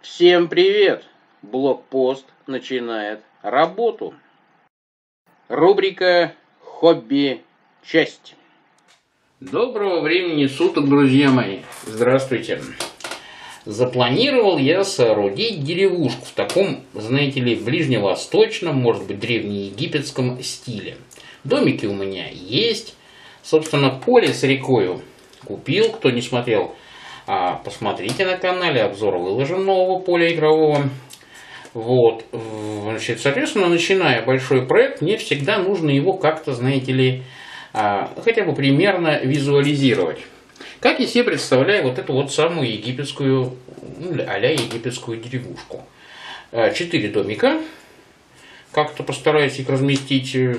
Всем привет! Блокпост начинает работу. Рубрика «Хобби. Часть». Доброго времени суток, друзья мои. Здравствуйте. Запланировал я соорудить деревушку в таком, знаете ли, ближневосточном, может быть, древнеегипетском стиле. Домики у меня есть. Собственно, поле с рекою купил. Кто не смотрел, посмотрите на канале. Обзор выложен нового поля игрового. Вот, значит, соответственно, начиная большой проект, мне всегда нужно его как-то, знаете ли, а, хотя бы примерно визуализировать. Как я себе представляю вот эту вот самую египетскую, ну, а-ля египетскую деревушку. А, четыре домика. Как-то постараюсь их разместить э,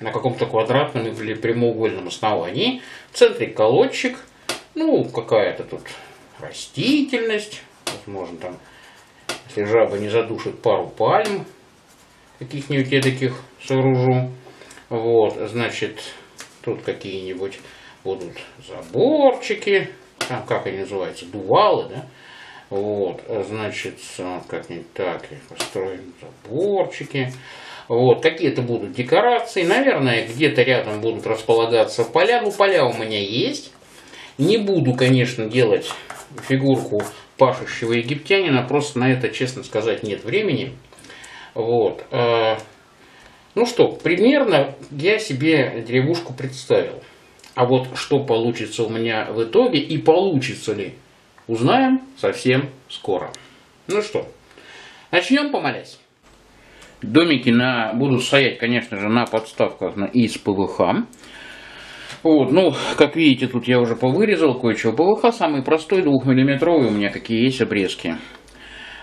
на каком-то квадратном или прямоугольном основании. В центре колодчик. Ну, какая-то тут растительность. Возможно, там если жаба не задушит пару пальм, каких-нибудь я таких сооружу. Вот, значит, тут какие-нибудь будут заборчики, там как они называются, дувалы, да? Вот, значит, как-нибудь так построим заборчики. Вот, какие-то будут декорации. Наверное, где-то рядом будут располагаться поля. Ну, поля у меня есть. Не буду, конечно, делать фигурку пашущего египтянина, просто на это, честно сказать, нет времени. Вот. Э, ну что, примерно я себе деревушку представил. А вот что получится у меня в итоге и получится ли, узнаем совсем скоро. Ну что, начнем помолясь. Домики на, будут стоять, конечно же, на подставках из ПВХ. Вот, ну, как видите, тут я уже повырезал кое-что. ПВХ самый простой, двухмиллиметровый, у меня какие есть обрезки.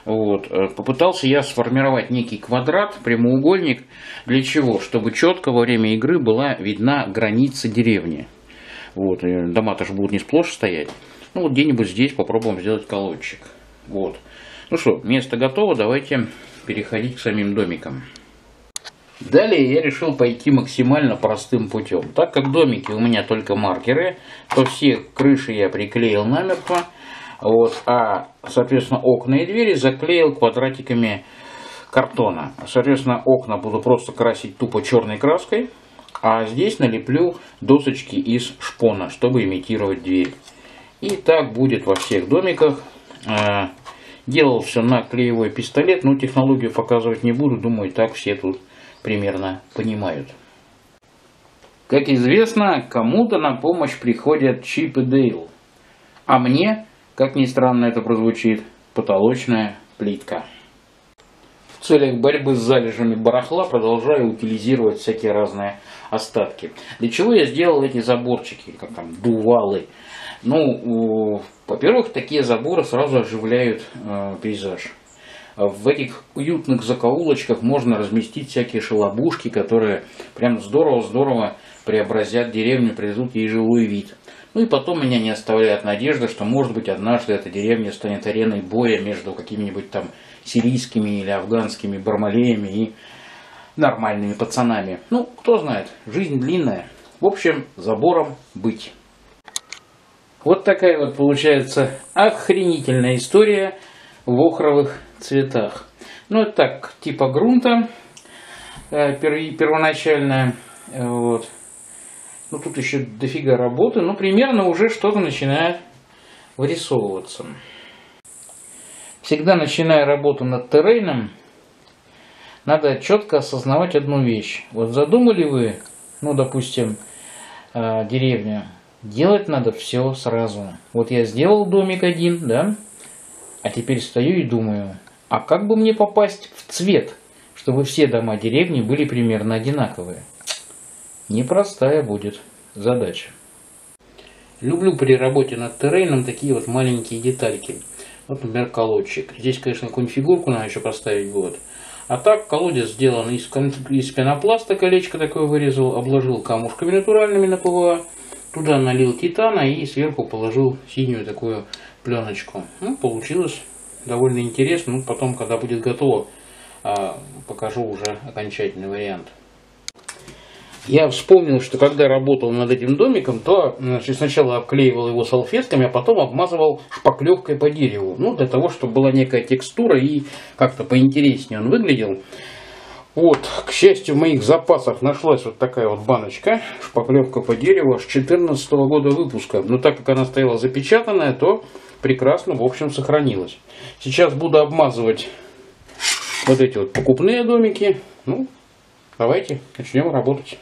Вот. Э, попытался я сформировать некий квадрат, прямоугольник. Для чего? Чтобы четко во время игры была видна граница деревни. Вот. Дома-то же будут не сплошь стоять. Ну, вот где-нибудь здесь попробуем сделать колодчик. Вот. Ну что, место готово, давайте переходить к самим домикам. Далее я решил пойти максимально простым путем. Так как домики у меня только маркеры, то все крыши я приклеил намертво, вот, а, соответственно, окна и двери заклеил квадратиками картона. Соответственно, окна буду просто красить тупо черной краской, а здесь налеплю досочки из шпона, чтобы имитировать дверь. И так будет во всех домиках. А, делал все на клеевой пистолет, но технологию показывать не буду, думаю, так все тут примерно понимают. Как известно, кому-то на помощь приходят Чип и Дейл. А мне, как ни странно это прозвучит, потолочная плитка. В целях борьбы с залежами барахла продолжаю утилизировать всякие разные остатки. Для чего я сделал эти заборчики, как там, дувалы? Ну, во-первых, такие заборы сразу оживляют э, пейзаж в этих уютных закоулочках можно разместить всякие шалобушки, которые прям здорово-здорово преобразят деревню, придадут ей живой вид. Ну и потом меня не оставляет надежда, что может быть однажды эта деревня станет ареной боя между какими-нибудь там сирийскими или афганскими бармалеями и нормальными пацанами. Ну, кто знает, жизнь длинная. В общем, забором быть. Вот такая вот получается охренительная история в охровых цветах. Ну, это так, типа грунта э, первоначальная. Вот. Ну, тут еще дофига работы, но примерно уже что-то начинает вырисовываться. Всегда начиная работу над террейном, надо четко осознавать одну вещь. Вот задумали вы, ну, допустим, э, деревню, делать надо все сразу. Вот я сделал домик один, да, а теперь стою и думаю, а как бы мне попасть в цвет, чтобы все дома деревни были примерно одинаковые? Непростая будет задача. Люблю при работе над terrain ом такие вот маленькие детальки. Вот, например, колодчик. Здесь, конечно, какую-нибудь фигурку надо еще поставить будет. А так, колодец сделан из, из пенопласта, колечко такое вырезал, обложил камушками натуральными на ПВА. Туда налил титана и сверху положил синюю такую пленочку. Ну, получилось довольно интересно. Ну, потом, когда будет готово, а, покажу уже окончательный вариант. Я вспомнил, что когда работал над этим домиком, то значит, сначала обклеивал его салфетками, а потом обмазывал шпаклевкой по дереву. Ну, для того, чтобы была некая текстура и как-то поинтереснее он выглядел. Вот, к счастью, в моих запасах нашлась вот такая вот баночка, шпаклевка по дереву, аж 14 -го года выпуска. Но так как она стояла запечатанная, то прекрасно, в общем, сохранилась. Сейчас буду обмазывать вот эти вот покупные домики. Ну, давайте начнем работать.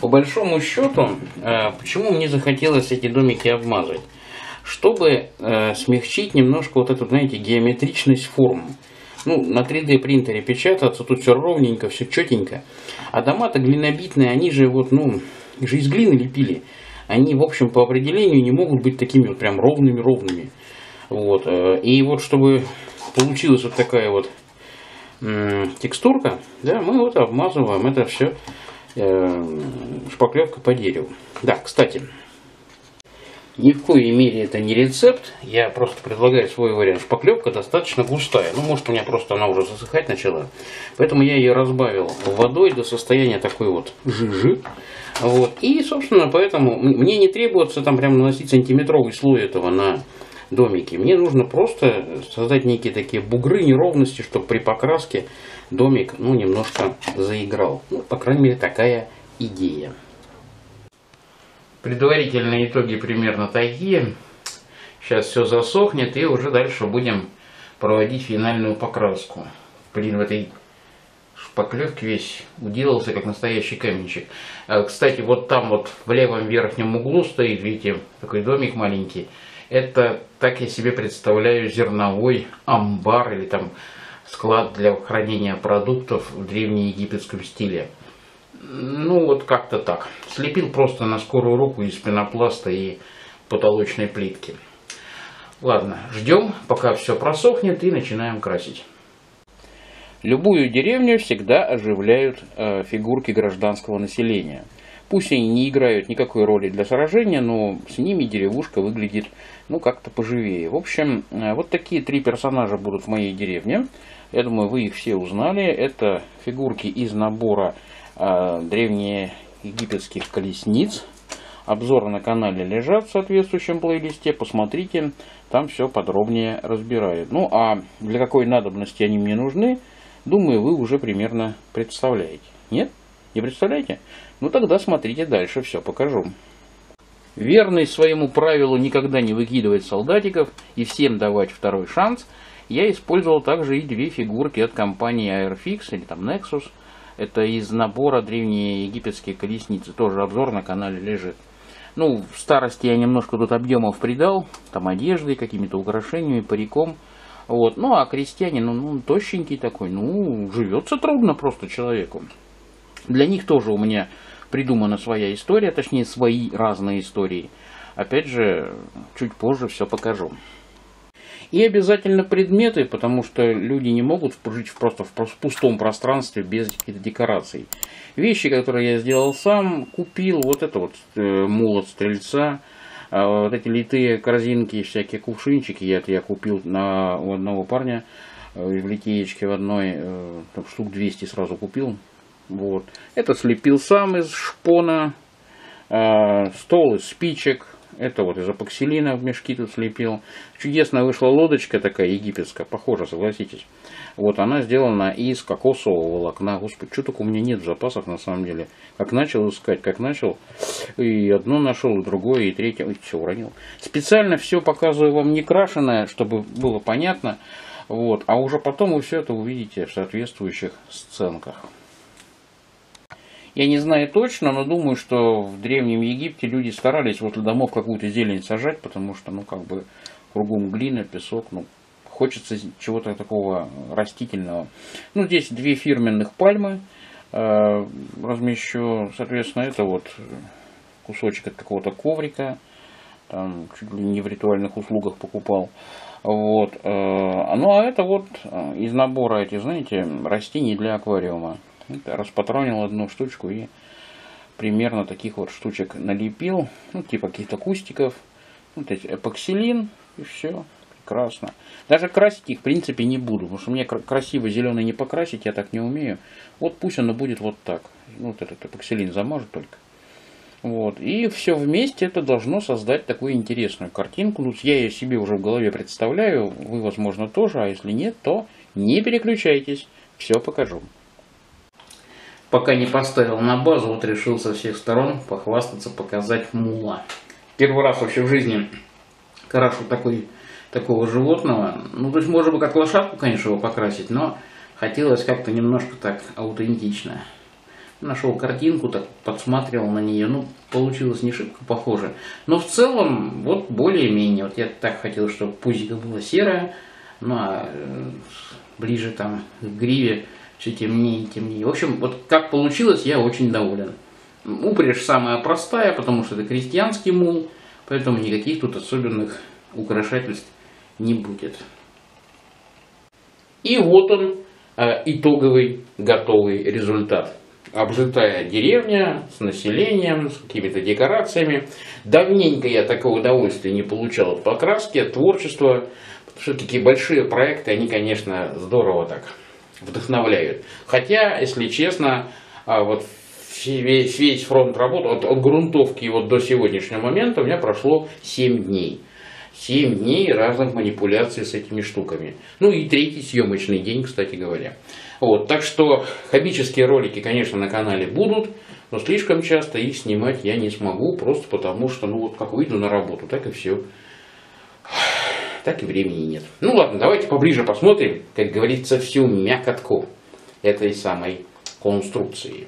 По большому счету, э, почему мне захотелось эти домики обмазывать? Чтобы э, смягчить немножко вот эту, знаете, геометричность формы ну, на 3D принтере печататься, тут все ровненько, все четенько. А дома-то глинобитные, они же вот, ну, же из глины лепили. Они, в общем, по определению не могут быть такими вот прям ровными-ровными. Вот. Э, и вот чтобы получилась вот такая вот текстурка, да, мы вот обмазываем это все э, шпаклевка по дереву. Да, кстати, ни в коей мере это не рецепт, я просто предлагаю свой вариант. Шпаклевка достаточно густая, ну может у меня просто она уже засыхать начала, поэтому я ее разбавил водой до состояния такой вот жижи. Вот. И, собственно, поэтому мне не требуется там прям наносить сантиметровый слой этого на домики. Мне нужно просто создать некие такие бугры, неровности, чтобы при покраске домик ну, немножко заиграл. Ну, по крайней мере, такая идея. Предварительные итоги примерно такие. Сейчас все засохнет и уже дальше будем проводить финальную покраску. Блин, в этой шпаклевке весь уделался как настоящий каменчик. А, кстати, вот там вот в левом верхнем углу стоит, видите, такой домик маленький. Это, так я себе представляю, зерновой амбар или там склад для хранения продуктов в древнеегипетском стиле. Ну, вот как-то так. Слепил просто на скорую руку из пенопласта и потолочной плитки. Ладно, ждем, пока все просохнет и начинаем красить. Любую деревню всегда оживляют э, фигурки гражданского населения. Пусть они не играют никакой роли для сражения, но с ними деревушка выглядит ну как-то поживее. В общем, э, вот такие три персонажа будут в моей деревне. Я думаю, вы их все узнали. Это фигурки из набора а, древние египетских колесниц. Обзоры на канале лежат в соответствующем плейлисте. Посмотрите, там все подробнее разбирают. Ну а для какой надобности они мне нужны, думаю, вы уже примерно представляете. Нет? Не представляете? Ну тогда смотрите дальше, все покажу. Верный своему правилу никогда не выкидывать солдатиков и всем давать второй шанс, я использовал также и две фигурки от компании Airfix или там Nexus – это из набора древние египетские колесницы. Тоже обзор на канале лежит. Ну, в старости я немножко тут объемов придал. Там одеждой, какими-то украшениями, париком. Вот. Ну, а крестьянин, ну, ну, тощенький такой. Ну, живется трудно просто человеку. Для них тоже у меня придумана своя история, точнее, свои разные истории. Опять же, чуть позже все покажу. И обязательно предметы, потому что люди не могут жить просто в пустом пространстве без каких-то декораций. Вещи, которые я сделал сам, купил, вот это вот э, молот стрельца, а вот эти литые корзинки, всякие кувшинчики, я, я купил на, у одного парня э, в литеечке в одной, э, там, штук 200 сразу купил. Вот. Это слепил сам из шпона, э, стол из спичек, это вот из апоксилина в мешки тут слепил. Чудесно вышла лодочка такая египетская, похожа, согласитесь. Вот она сделана из кокосового волокна. Господи, что только у меня нет в запасах на самом деле. Как начал искать, как начал. И одно нашел, и другое, и третье. Ой, все, уронил. Специально все показываю вам не крашеное, чтобы было понятно. Вот. А уже потом вы все это увидите в соответствующих сценках. Я не знаю точно, но думаю, что в Древнем Египте люди старались возле домов какую-то зелень сажать, потому что, ну, как бы, кругом глина, песок, ну, хочется чего-то такого растительного. Ну, здесь две фирменных пальмы э, размещу, соответственно, это вот кусочек от какого-то коврика, там, чуть ли не в ритуальных услугах покупал. Вот. Э, ну, а это вот э, из набора этих, знаете, растений для аквариума. Распатронил одну штучку и примерно таких вот штучек налепил. Ну, типа каких-то кустиков. Вот эти эпоксилин и все. Прекрасно. Даже красить их, в принципе, не буду, потому что мне красиво зеленый не покрасить, я так не умею. Вот пусть оно будет вот так. Ну, вот этот эпоксилин замажу только. Вот. И все вместе это должно создать такую интересную картинку. Ну, я ее себе уже в голове представляю, вы, возможно, тоже, а если нет, то не переключайтесь, все покажу. Пока не поставил на базу, вот решил со всех сторон похвастаться, показать мула. Первый раз вообще в жизни крашу такой, такого животного. Ну, то есть, можно бы как лошадку, конечно, его покрасить, но хотелось как-то немножко так аутентично нашел картинку, так подсматривал на нее, ну, получилось не шибко похоже. Но в целом, вот более-менее, вот я так хотел, чтобы пузико было серое, ну, а э, ближе там к гриве все темнее и темнее. В общем, вот как получилось, я очень доволен. Упряжь самая простая, потому что это крестьянский мул, поэтому никаких тут особенных украшательств не будет. И вот он, э, итоговый готовый результат обжитая деревня с населением, с какими-то декорациями. Давненько я такого удовольствия не получал от покраски, от творчества. Такие большие проекты, они, конечно, здорово так вдохновляют. Хотя, если честно, а, вот весь, весь фронт работы, от, от грунтовки вот до сегодняшнего момента у меня прошло 7 дней. 7 дней разных манипуляций с этими штуками. Ну и третий съемочный день, кстати говоря. Вот, так что хоббические ролики, конечно, на канале будут, но слишком часто их снимать я не смогу, просто потому что, ну вот как выйду на работу, так и все. Так и времени нет. Ну ладно, давайте поближе посмотрим, как говорится, всю мякотку этой самой конструкции.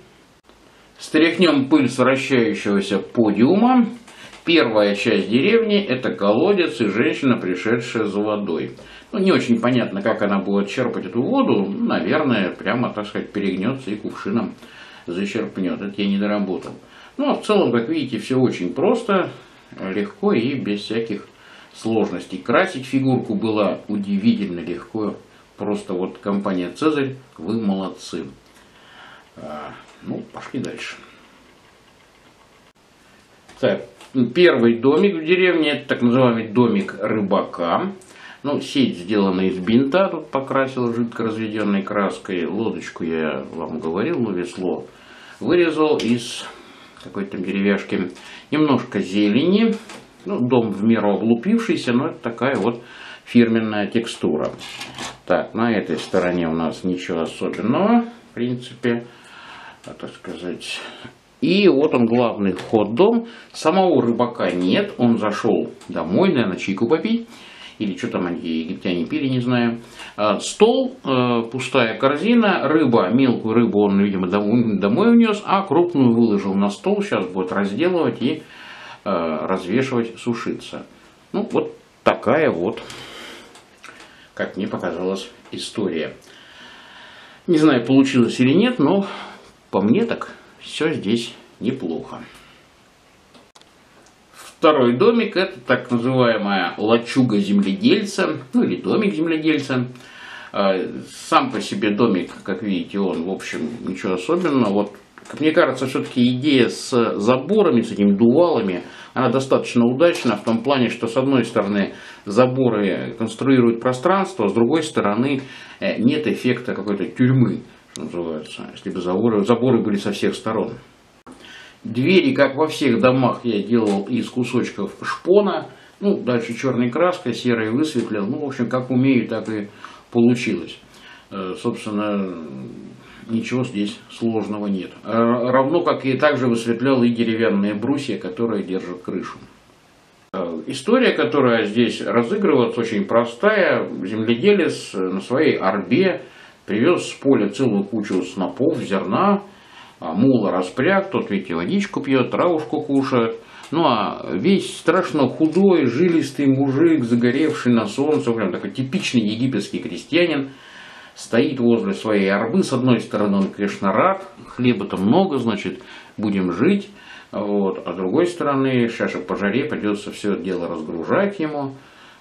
Стряхнем пыль с вращающегося подиума. Первая часть деревни – это колодец и женщина, пришедшая за водой. Ну, не очень понятно, как она будет черпать эту воду. Наверное, прямо, так сказать, перегнется и кувшином зачерпнет. Это я не доработал. Ну, а в целом, как видите, все очень просто, легко и без всяких сложностей. Красить фигурку было удивительно легко. Просто вот компания «Цезарь», вы молодцы. А, ну, пошли дальше. Так, первый домик в деревне, это так называемый домик рыбака. Ну, сеть сделана из бинта, тут покрасил жидко разведенной краской. Лодочку я вам говорил, ну, весло вырезал из какой-то деревяшки. Немножко зелени. Ну, дом в меру облупившийся, но это такая вот фирменная текстура. Так, на этой стороне у нас ничего особенного, в принципе, а, так сказать. И вот он главный вход в дом. Самого рыбака нет, он зашел домой, наверное, чайку попить или что там они, египтяне пили, не знаю. А, стол, э, пустая корзина, рыба, мелкую рыбу он, видимо, домой унес, а крупную выложил на стол, сейчас будет разделывать и развешивать, сушиться. Ну, вот такая вот, как мне показалась, история. Не знаю, получилось или нет, но по мне так все здесь неплохо. Второй домик – это так называемая лачуга земледельца, ну или домик земледельца. А, сам по себе домик, как видите, он, в общем, ничего особенного. Вот, как мне кажется, все-таки идея с заборами, с этими дувалами, она достаточно удачна в том плане, что с одной стороны заборы конструируют пространство, а с другой стороны э, нет эффекта какой-то тюрьмы, что называется, если бы заборы, заборы были со всех сторон. Двери, как во всех домах, я делал из кусочков шпона. Ну, дальше черной краской, серой высветлил. Ну, в общем, как умею, так и получилось. Э, собственно, ничего здесь сложного нет. Равно как и также высветлял и деревянные брусья, которые держат крышу. Э, история, которая здесь разыгрывается, очень простая. Земледелец на своей арбе привез с поля целую кучу снопов, зерна, а мула распряг, тот, видите, водичку пьет, травушку кушает. Ну а весь страшно худой, жилистый мужик, загоревший на солнце, прям такой типичный египетский крестьянин, стоит возле своей арбы. С одной стороны, он, конечно, рад, хлеба-то много, значит, будем жить. Вот. А с другой стороны, же по жаре придется все это дело разгружать ему.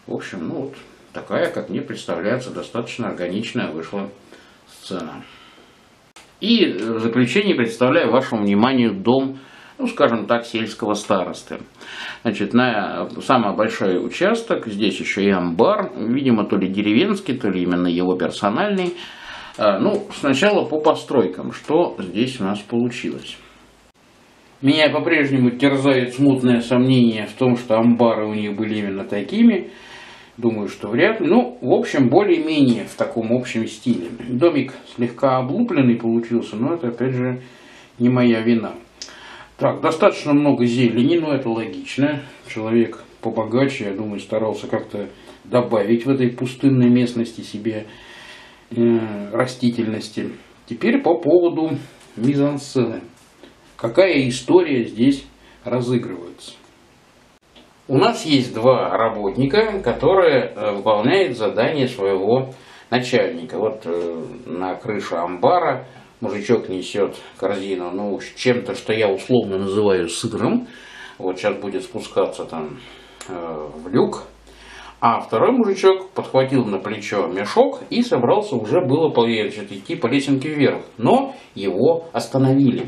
В общем, ну вот такая, как мне представляется, достаточно органичная вышла сцена. И в заключение представляю вашему вниманию дом ну, скажем так, сельского старосты. Значит, на самый большой участок, здесь еще и амбар, видимо, то ли деревенский, то ли именно его персональный. А, ну, сначала по постройкам, что здесь у нас получилось. Меня по-прежнему терзает смутное сомнение в том, что амбары у них были именно такими. Думаю, что вряд ли. Ну, в общем, более-менее в таком общем стиле. Домик слегка облупленный получился, но это, опять же, не моя вина. Так, достаточно много зелени, но это логично. Человек побогаче, я думаю, старался как-то добавить в этой пустынной местности себе э, растительности. Теперь по поводу мизансцены. Какая история здесь разыгрывается? У нас есть два работника, которые э, выполняют задание своего начальника. Вот э, на крышу амбара мужичок несет корзину, ну, чем-то, что я условно называю сыром. Вот сейчас будет спускаться там э, в люк. А второй мужичок подхватил на плечо мешок и собрался уже было значит, идти по лесенке вверх. Но его остановили.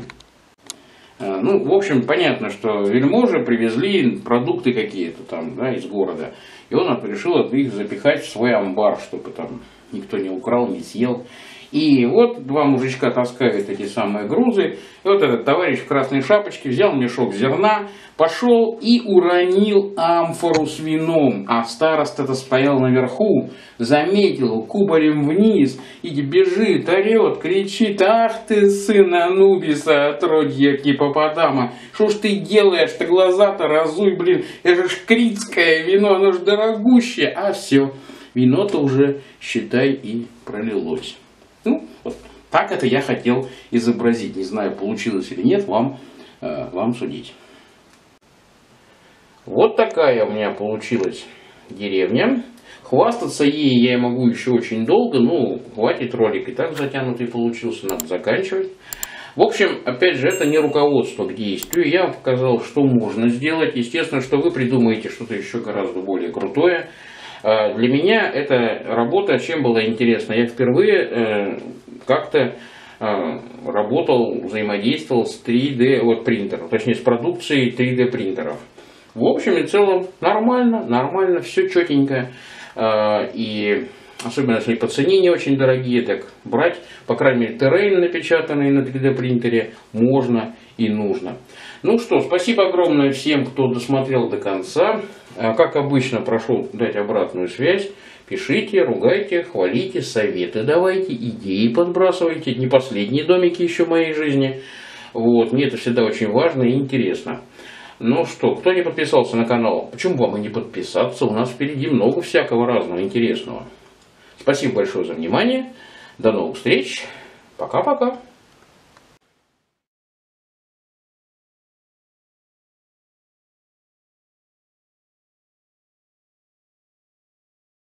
Э, ну, в общем, понятно, что вельможи привезли продукты какие-то там, да, из города. И он решил их запихать в свой амбар, чтобы там никто не украл, не съел. И вот два мужичка таскают эти самые грузы. И вот этот товарищ в красной шапочке взял мешок зерна, пошел и уронил амфору с вином. А староста-то стоял наверху, заметил, кубарем вниз, и бежит, орет, кричит, ах ты, сын Анубиса, отродье Кипопотама, что ж ты делаешь-то, глаза-то разуй, блин, это ж критское вино, оно ж дорогущее, а все, вино-то уже, считай, и пролилось. Ну, вот так это я хотел изобразить. Не знаю, получилось или нет, вам, э, вам судить. Вот такая у меня получилась деревня. Хвастаться ей я могу еще очень долго, ну, хватит ролик и так затянутый получился, надо заканчивать. В общем, опять же, это не руководство к действию. Я вам показал, что можно сделать. Естественно, что вы придумаете что-то еще гораздо более крутое. А, для меня эта работа чем была интересна? Я впервые э, как-то э, работал, взаимодействовал с 3D вот, принтером, точнее с продукцией 3D принтеров. В общем и целом нормально, нормально, все четенько. А, и особенно если по цене не очень дорогие, так брать, по крайней мере, террейн, напечатанный на 3D принтере, можно и нужно. Ну что, спасибо огромное всем, кто досмотрел до конца. А, как обычно, прошу дать обратную связь. Пишите, ругайте, хвалите, советы давайте, идеи подбрасывайте. Не последние домики еще в моей жизни. Вот, мне это всегда очень важно и интересно. Ну что, кто не подписался на канал, почему вам и не подписаться? У нас впереди много всякого разного интересного. Спасибо большое за внимание. До новых встреч. Пока-пока.